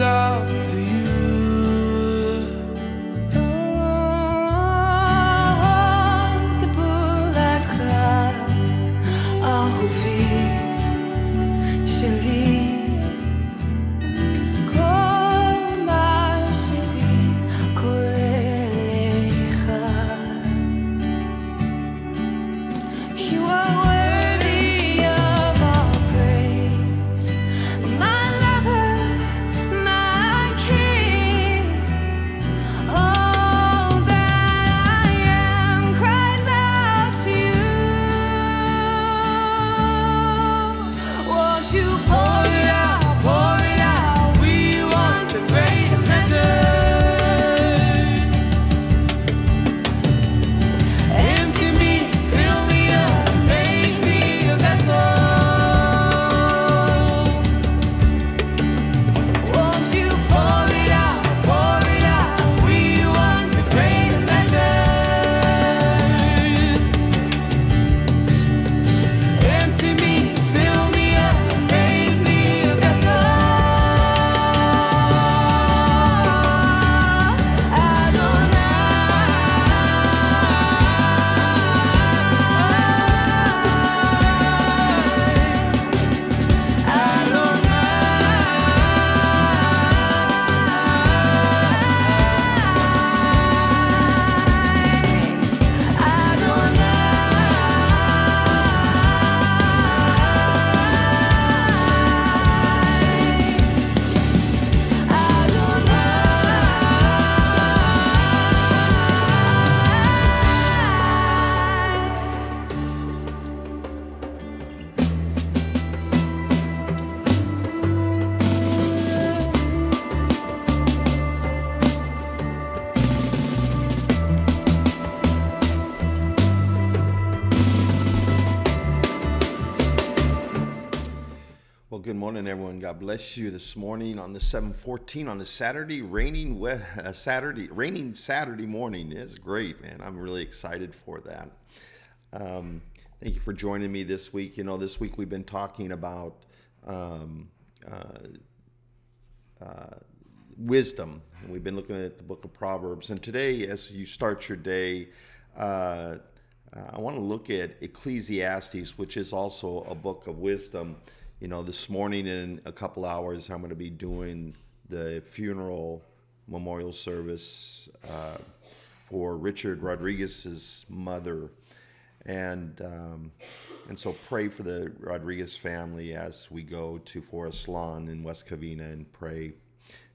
am morning, everyone. God bless you this morning on the 714 on the Saturday raining we- uh, Saturday raining Saturday morning. It's great, man. I'm really excited for that. Um, thank you for joining me this week. You know, this week we've been talking about um, uh, uh, wisdom, and we've been looking at the book of Proverbs. And today, as you start your day, uh, I want to look at Ecclesiastes, which is also a book of wisdom. You know, this morning in a couple hours, I'm going to be doing the funeral memorial service uh, for Richard Rodriguez's mother, and um, and so pray for the Rodriguez family as we go to Forest Lawn in West Covina and pray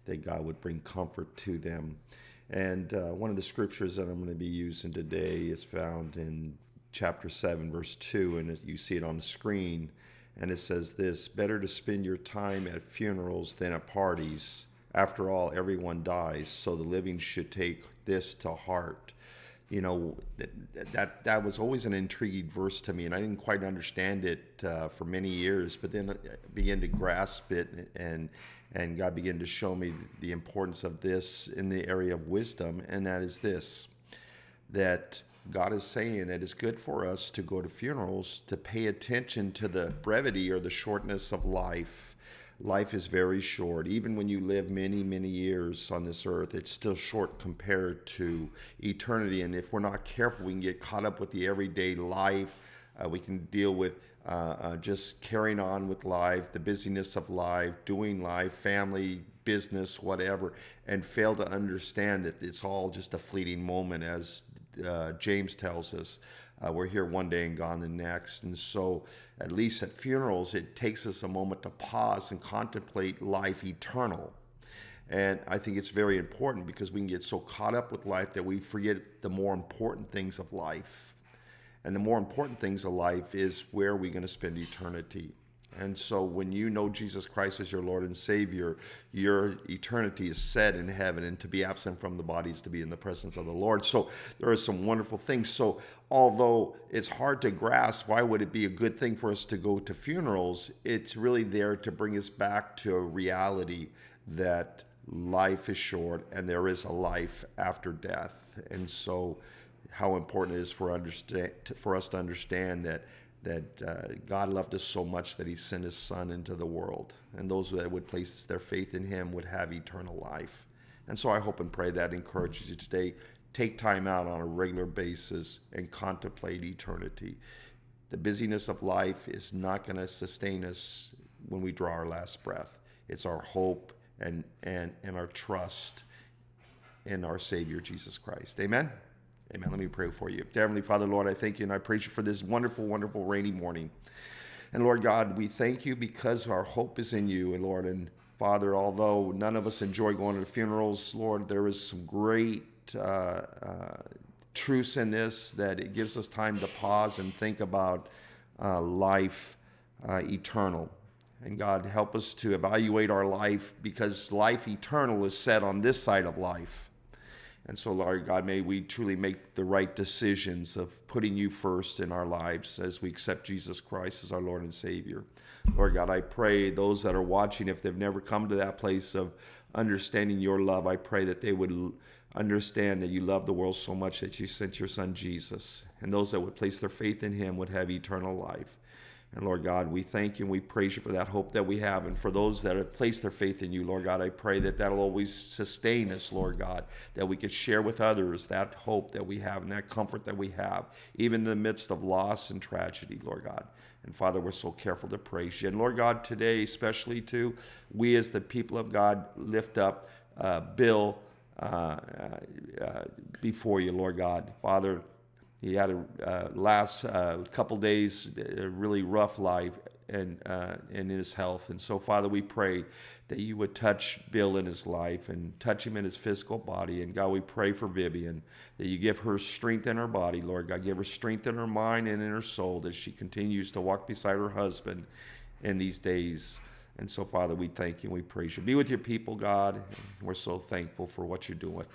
that God would bring comfort to them. And uh, one of the scriptures that I'm going to be using today is found in chapter 7, verse 2, and you see it on the screen. And it says this Better to spend your time at funerals than at parties. After all, everyone dies, so the living should take this to heart. You know, that, that, that was always an intriguing verse to me, and I didn't quite understand it uh, for many years, but then I began to grasp it and and God began to show me the importance of this in the area of wisdom, and that is this that God is saying that it's good for us to go to funerals to pay attention to the brevity or the shortness of life. Life is very short. Even when you live many, many years on this earth, it's still short compared to eternity. And if we're not careful, we can get caught up with the everyday life. Uh, we can deal with uh, uh, just carrying on with life, the busyness of life, doing life, family, business, whatever, and fail to understand that it's all just a fleeting moment, as uh, James tells us. Uh, we're here one day and gone the next. And so, at least at funerals, it takes us a moment to pause and contemplate life eternal. And I think it's very important because we can get so caught up with life that we forget the more important things of life. And the more important things of life is where are we're going to spend eternity. And so when you know Jesus Christ as your Lord and Savior, your eternity is set in heaven, and to be absent from the body is to be in the presence of the Lord. So there are some wonderful things. So although it's hard to grasp why would it be a good thing for us to go to funerals, it's really there to bring us back to a reality that life is short and there is a life after death. And so how important it is for understand for us to understand that that uh, God loved us so much that He sent His Son into the world, and those that would place their faith in Him would have eternal life. And so I hope and pray that encourages you today. Take time out on a regular basis and contemplate eternity. The busyness of life is not going to sustain us when we draw our last breath. It's our hope and, and, and our trust in our Savior, Jesus Christ. Amen. Amen. Let me pray for you. Dear Heavenly Father, Lord, I thank you and I praise you for this wonderful, wonderful rainy morning. And Lord God, we thank you because our hope is in you. And Lord, and Father, although none of us enjoy going to funerals, Lord, there is some great uh, uh, truths in this that it gives us time to pause and think about uh, life uh, eternal. And God, help us to evaluate our life because life eternal is set on this side of life. And so, Lord God, may we truly make the right decisions of putting you first in our lives as we accept Jesus Christ as our Lord and Savior. Lord God, I pray those that are watching, if they've never come to that place of understanding your love, I pray that they would understand that you love the world so much that you sent your Son Jesus. And those that would place their faith in him would have eternal life. And Lord God, we thank you and we praise you for that hope that we have. And for those that have placed their faith in you, Lord God, I pray that that'll always sustain us, Lord God, that we could share with others that hope that we have and that comfort that we have, even in the midst of loss and tragedy, Lord God. And Father, we're so careful to praise you. And Lord God, today, especially too, we as the people of God lift up uh, Bill uh, uh, uh before you, Lord God. Father, he had a uh, last uh, couple days a really rough life and uh, in his health. And so, Father, we pray that you would touch Bill in his life and touch him in his physical body. And God, we pray for Vivian that you give her strength in her body, Lord God. Give her strength in her mind and in her soul as she continues to walk beside her husband in these days. And so, Father, we thank you and we praise you. Be with your people, God. We're so thankful for what you're doing.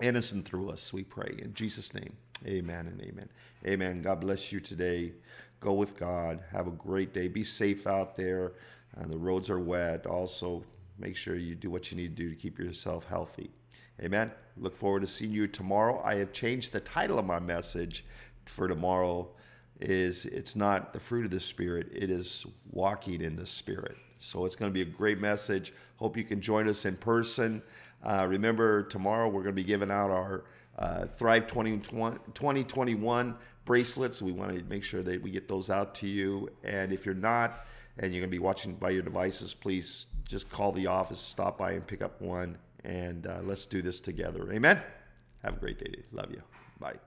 Innocent through us, we pray. In Jesus' name. Amen and amen. Amen. God bless you today. Go with God. Have a great day. Be safe out there. Uh, the roads are wet. Also, make sure you do what you need to do to keep yourself healthy. Amen. Look forward to seeing you tomorrow. I have changed the title of my message for tomorrow is it's not the fruit of the spirit, it is walking in the spirit. So it's going to be a great message. Hope you can join us in person. Uh, remember, tomorrow we're going to be giving out our uh, Thrive 2021 bracelets. We want to make sure that we get those out to you. And if you're not, and you're going to be watching by your devices, please just call the office, stop by and pick up one, and uh, let's do this together. Amen. Have a great day. Love you. Bye.